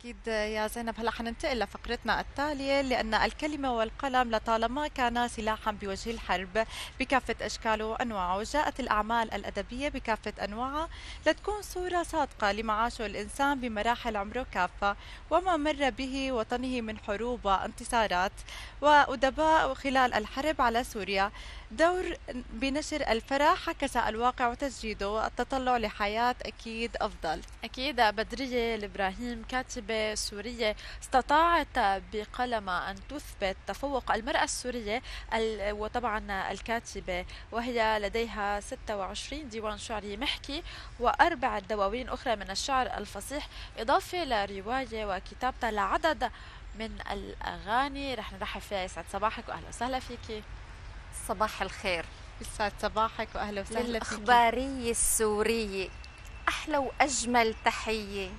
أكيد يا زينب هلا حننتقل لفقرتنا التالية لأن الكلمة والقلم لطالما كانا سلاحا بوجه الحرب بكافة أشكاله وأنواعه جاءت الأعمال الأدبية بكافة أنواعها لتكون صورة صادقة لمعاشه الإنسان بمراحل عمره كافة وما مر به وطنه من حروب وانتصارات وأدباء خلال الحرب على سوريا. دور بنشر الفرح عكس الواقع وتجديده والتطلع لحياة أكيد أفضل. أكيد بدرية الإبراهيم كاتبة سورية استطاعت بقلمها أن تثبت تفوق المرأة السورية وطبعا الكاتبة وهي لديها 26 ديوان شعري محكي وأربع دواوين أخرى من الشعر الفصيح إضافة لرواية وكتابة لعدد من الأغاني. رح نرحب فيها يسعد صباحك وأهلا وسهلا فيكي صباح الخير. يسعد صباحك وأهلا وسهلا فيك. الأخبارية السورية أحلى وأجمل تحية.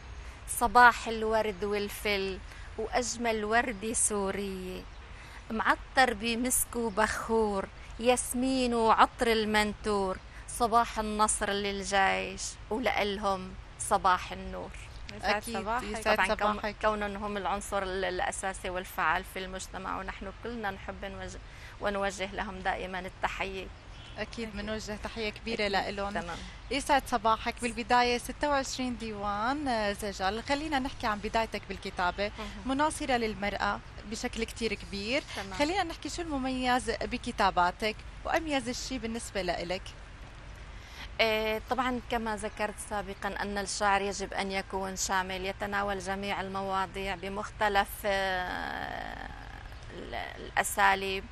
صباح الورد والفل وأجمل وردة سورية معطر بمسك وبخور ياسمين وعطر المنتور. صباح النصر للجيش ولألهم صباح النور. أكيد صباحك طبعا صباحك. كونهم هم العنصر الأساسي والفعال في المجتمع ونحن كلنا نحب نوجه ونوجه لهم دائما التحية. أكيد بنوجه تحية كبيرة لهم تمام. يسعد صباحك بالبداية. 26 ديوان آه، زجل خلينا نحكي عن بدايتك بالكتابة. مناصرة للمرأة بشكل كتير كبير. تمام. خلينا نحكي شو المميز بكتاباتك وأميز الشيء بالنسبة لإلك. إيه، طبعا كما ذكرت سابقا أن الشعر يجب أن يكون شامل يتناول جميع المواضيع بمختلف آه، الأساليب.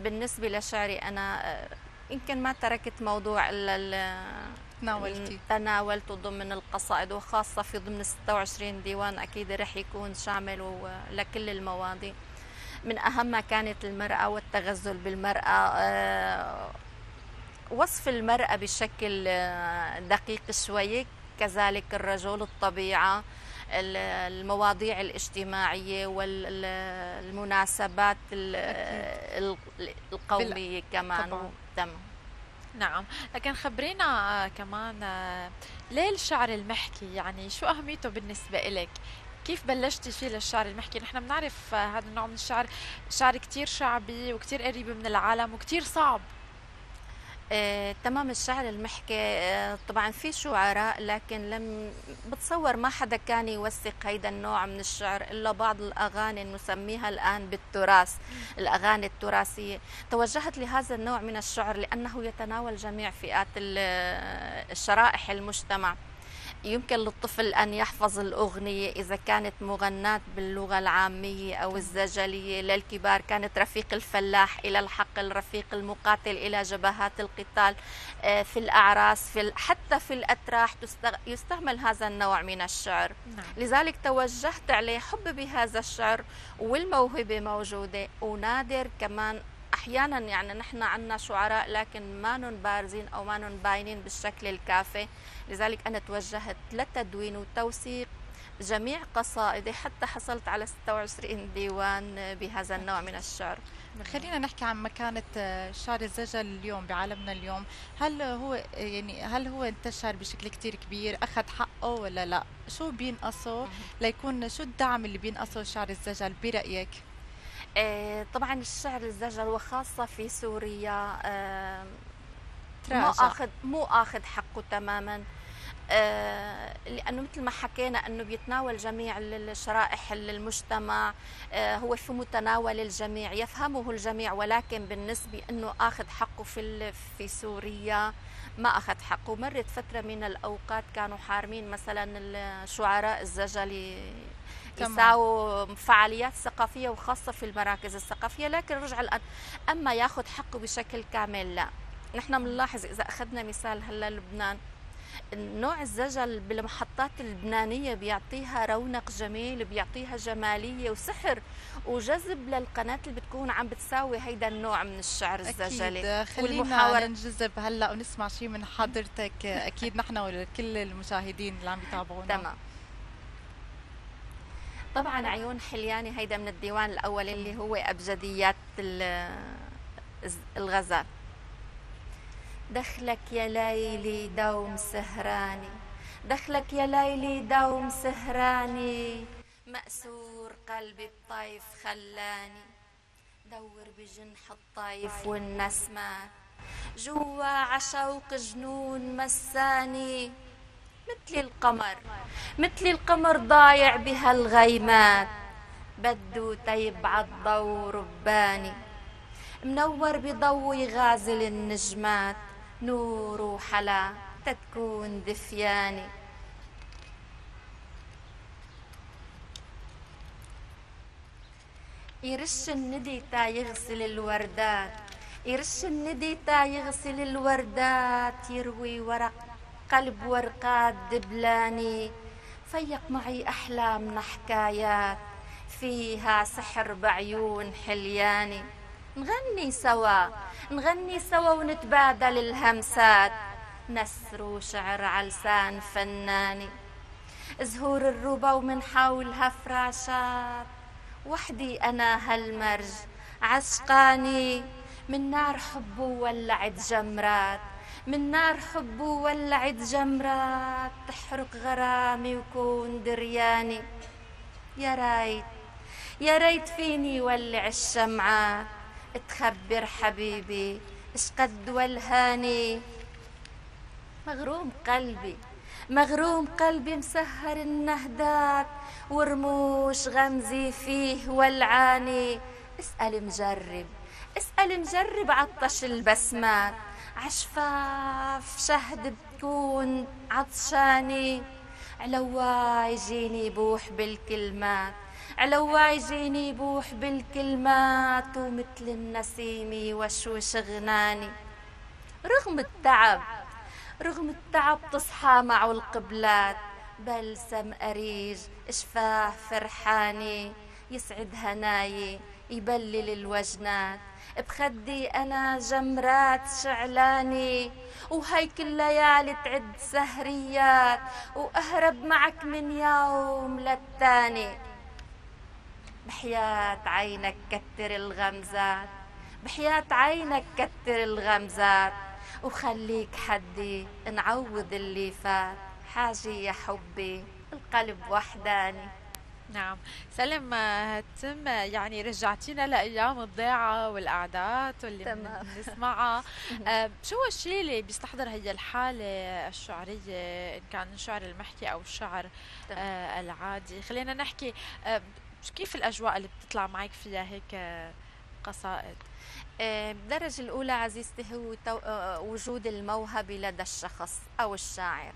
بالنسبة لشعري أنا آه، يمكن ما تركت موضوع تناولتي. تناولته ضمن القصائد وخاصة في ضمن 26 ديوان أكيد رح يكون شامل لكل المواضيع. من أهمها كانت المرأة والتغزل بالمرأة آه، وصف المرأة بشكل آه، دقيق شوي كذلك الرجل الطبيعة المواضيع الاجتماعية والمناسبات القومية كمان. تمام. نعم. لكن خبرينا كمان ليه الشعر المحكي؟ يعني شو أهميته بالنسبة إلك؟ كيف بلشتي فيه للشعر المحكي؟ نحن بنعرف هذا النوع من الشعر شعر كتير شعبي وكتير قريب من العالم وكتير صعب. آه، تمام الشعر المحكي آه، طبعا في شعراء لكن لم بتصور ما حدا كان يوثق هيدا النوع من الشعر إلا بعض الأغاني نسميها الآن بالتراث الأغاني التراثية. توجهت لهذا النوع من الشعر لأنه يتناول جميع فئات الشرائح المجتمع. يمكن للطفل أن يحفظ الأغنية إذا كانت مغناة باللغة العامية أو الزجلية للكبار كانت رفيق الفلاح إلى الحق الرفيق المقاتل إلى جبهات القتال آه، في الأعراس في حتى في الأتراح يستعمل هذا النوع من الشعر نعم. لذلك توجهت عليه حب بهذا الشعر والموهبة موجودة ونادر كمان أحيانا يعني نحن عندنا شعراء لكن ما بارزين أو ما باينين بالشكل الكافي. لذلك أنا توجهت لتدوين وتوثيق جميع قصائدي حتى حصلت على 26 ديوان بهذا النوع من الشعر. خلينا نحكي عن مكانة شعر الزجل اليوم بعالمنا اليوم. هل هو يعني هل هو انتشر بشكل كتير كبير؟ أخذ حقه ولا لا؟ شو بينقصه؟ ليكون شو الدعم اللي بينقصه شعر الزجل برأيك؟ آه، طبعا الشعر الزجر وخاصة في سوريا آه، مو اخذ مو آخذ حقه تماما. آه، لأنه مثل ما حكينا أنه بيتناول جميع الشرائح المجتمع هو في متناول الجميع يفهمه الجميع ولكن بالنسبة إنه آخذ حقه في في سوريا ما أخذ حقه. مرت فترة من الأوقات كانوا حارمين مثلا الشعراء الزجلي يساووا فعاليات ثقافية وخاصة في المراكز الثقافية لكن رجع الآن. أما ياخذ حقه بشكل كامل لا. نحن بنلاحظ إذا أخذنا مثال هلأ لبنان نوع الزجل بالمحطات اللبنانية بيعطيها رونق جميل بيعطيها جمالية وسحر وجذب للقناة اللي بتكون عم بتساوي هيدا النوع من الشعر الزجلي. أكيد خلينا ننجذب هلأ ونسمع شيء من حضرتك. أكيد نحن ولكل المشاهدين اللي عم يتابعونا. تمام. طبعا عيون حلياني هيدا من الديوان الأول اللي هو أبجديات الغزال دخلك يا ليلي دوم سهراني دخلك يا ليلي دوم سهراني. مأسور قلبي الطيف خلاني دور بجنح الطيف والنسمات جوا عشوق جنون مساني مثل القمر مثل القمر ضايع بهالغيمات بدو تيبعد ضو رباني منور بضوي غازل النجمات. نور وحلا تتكون دفياني يرش الندي تا يغسل الوردات يرش الندي تا يغسل الوردات. يروي ورق قلب ورقات دبلاني فيق معي أحلامنا حكايات فيها سحر بعيون حلياني. نغني سوا نغني سوا ونتبادل الهمسات نسر وشعر علسان فناني. زهور الربا ومن حولها فراشات وحدي أنا هالمرج عشقاني. من نار حبه ولعت جمرات من نار حبه ولعت جمرات تحرق غرامي وكون درياني. يا رايت يا ريت فيني ولع الشمعات تخبر حبيبي اش قد والهاني مغروم قلبي مغروم قلبي مسهر النهدات. ورموش غمزي فيه والعاني اسأل مجرب اسأل مجرب عطش البسمات. عشفاف شهد بتكون عطشاني علوا يجيني بوح بالكلمات علوا يجيني بوح بالكلمات ومثل النسيم وشوش غناني. رغم التعب رغم التعب تصحى معه القبلات بلسم أريج شفاه فرحاني يسعد هناي يبلل الوجنات. بخدي أنا جمرات شعلاني وهيك الليالي تعد سهريات وأهرب معك من يوم للتاني. بحياة عينك كتر الغمزات بحياة عينك كتر الغمزات وخليك حدي نعوض اللي فات. حاجة يا حبي القلب وحداني. نعم. سلم هتم يعني رجعتينا لأيام الضيعة والقعدات واللي. بنسمعها. آه، شو هو الشيء اللي بيستحضر هي الحالة الشعرية؟ إن كان الشعر المحكي أو الشعر. آه، العادي. خلينا نحكي آه، كيف الأجواء اللي بتطلع معك فيها هيك آه، قصائد؟ آه، بالدرجة الأولى عزيزتي هو آه، وجود الموهبة لدى الشخص أو الشاعر.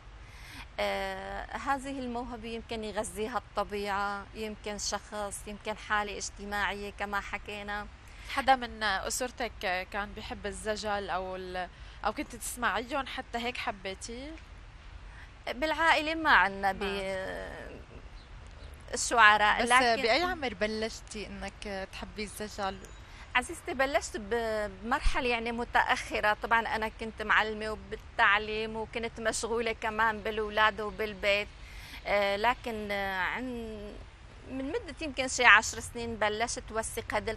آه، هذه الموهبة يمكن يغذيها الطبيعة يمكن شخص يمكن حالة اجتماعية كما حكينا. حدا من أسرتك آه، كان بيحب الزجل أو ال- أو كنت تسمعيهم حتى هيك حبيتيه؟ بالعائلة ما عنا ب الشعراء بس لكن بأي عمر بلشتي إنك تحبي الزجل؟ عزيزتي بلشت ب- بمرحلة يعني متأخرة. طبعا أنا كنت معلمة وبالتعليم وكنت مشغولة كمان بالأولاد وبالبيت. آه، لكن آه، عن من مدة يمكن شي عشر سنين بلشت وثق هذا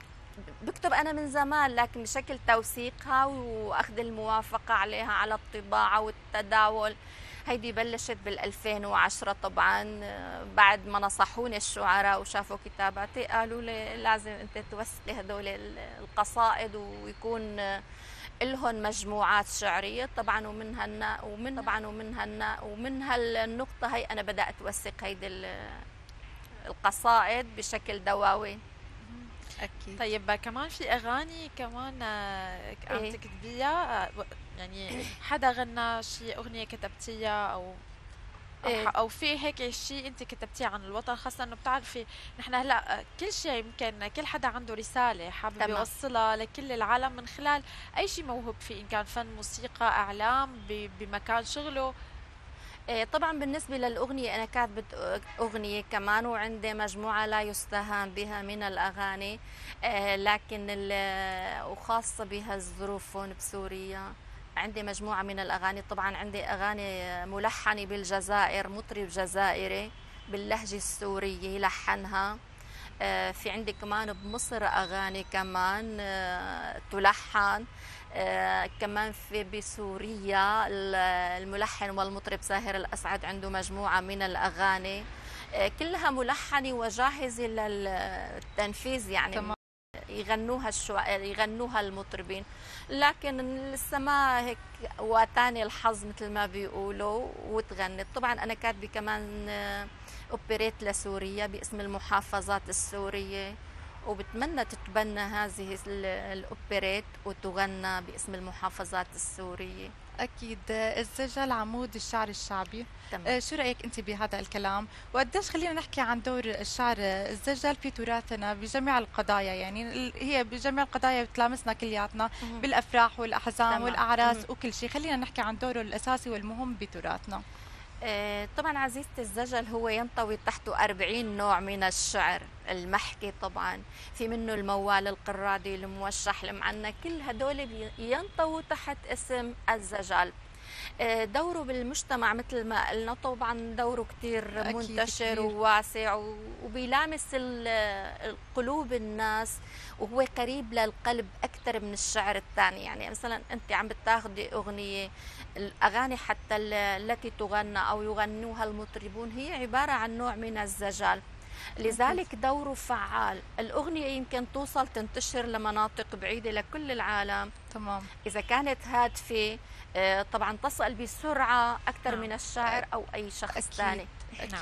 بكتب أنا من زمان لكن بشكل توثيقها وأخذ الموافقة عليها على الطباعة والتداول. هيدي بلشت بال 2010 طبعا آه، بعد ما نصحوني الشعراء وشافوا كتاباتي قالوا لي لازم أنت توثقي هدول ال- القصائد ويكون آه، لهم مجموعات شعرية طبعا ومن هالنا ومن طبعا ومن هالنا ومن هالنقطه هي أنا بدأت أوثق هيدي ال- القصائد بشكل دواوي. أكيد طيب كمان في أغاني كمان آه، عم إيه. تكتبيها آه، يعني حدا غنى شي أغنية كتبتيها أو أو, إيه. أو في هيك شيء أنت كتبتيه عن الوطن خاصة إنه بتعرفي نحن هلأ كل شيء يمكن كل حدا عنده رسالة حابب. يوصلها لكل العالم من خلال أي شيء موهوب فيه إن كان فن موسيقى أعلام بمكان شغله طبعا بالنسبة للأغنية أنا كاتبة أغنية كمان وعندي مجموعة لا يستهان بها من الأغاني إيه، لكن وخاصة بها الظروف هون بسوريا. عندي مجموعة من الأغاني طبعا عندي أغاني ملحنة بالجزائر مطرب جزائري باللهجة السورية لحنها آه، في عندي كمان بمصر أغاني كمان تلحن. كمان في بسوريا ال- الملحن والمطرب ساهر الأسعد عنده مجموعة من الأغاني. آه، كلها ملحنة وجاهزة للتنفيذ يعني تمام. يغنوها الشو... يغنوها المطربين. لكن لسه ما هيك واتاني الحظ مثل ما بيقولوا وتغنت طبعا أنا كاتبة كمان اوبريت لسوريا باسم المحافظات السورية. وبتمنى تتبنى هذه الأوبريت وتغنى باسم المحافظات السورية. أكيد. الزجل عمود الشعر الشعبي. تمام. آه، شو رأيك أنت بهذا الكلام؟ وقديش خلينا نحكي عن دور الشعر الزجل في تراثنا بجميع القضايا يعني هي بجميع القضايا بتلامسنا كلياتنا بالأفراح والأحزان تمام. والأعراس وكل شيء. خلينا نحكي عن دوره الأساسي والمهم بتراثنا. آه، طبعا عزيزتي الزجل هو ينطوي تحته 40 نوع من الشعر. المحكي طبعا في منه الموال القرادي الموشح المعنى كل هدول ينطووا تحت اسم الزجل آه، دوره بالمجتمع مثل ما قلنا طبعا دوره كثير منتشر كتير. وواسع وبيلامس قلوب الناس وهو قريب للقلب أكثر من الشعر الثاني. يعني مثلا أنت عم بتاخذي أغنية الأغاني حتى التي تغنى أو يغنوها المطربون هي عبارة عن نوع من الزجال. لذلك دوره فعال. الأغنية يمكن توصل تنتشر لمناطق بعيدة لكل العالم. تمام. إذا كانت هادفة آه، طبعا تصل بسرعة أكثر نعم. من الشاعر أو أي شخص ثاني. نعم